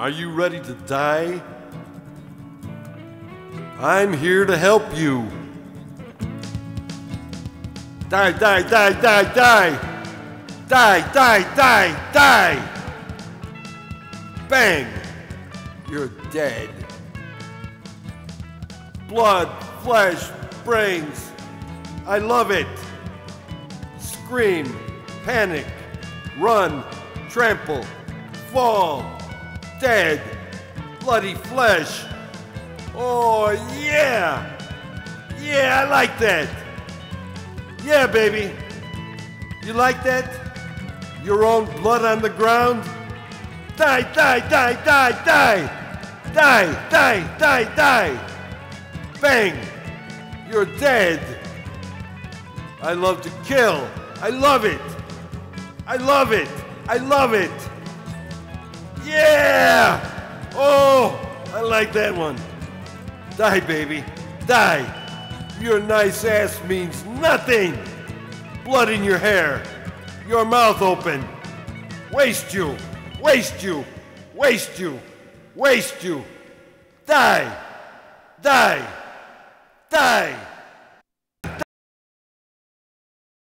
Are you ready to die? I'm here to help you. Die, die, die, die, die. Die, die, die, die. Bang! You're dead. Blood, flesh, brains. I love it. Scream, panic, run, trample, fall, dead, bloody flesh. Oh, yeah! Yeah, I like that. Yeah, baby. You like that? Your own blood on the ground? Die, die, die, die, die! Die, die, die, die! Bang! You're dead. I love to kill. I love it. I love it. I love it. Yeah! Like that one. Die, baby. Die. Your nice ass means nothing. Blood in your hair. Your mouth open. Waste you. Waste you. Waste you. Waste you. Die. Die. Die.